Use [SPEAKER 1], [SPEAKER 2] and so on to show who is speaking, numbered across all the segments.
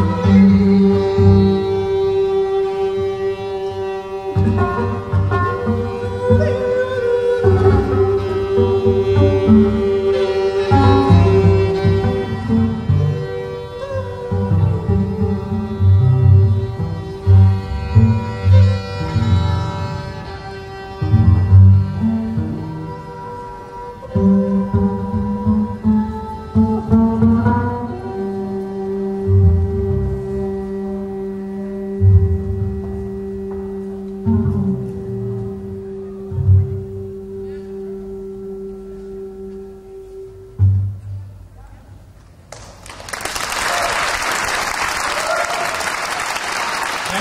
[SPEAKER 1] Música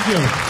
[SPEAKER 1] Thank you.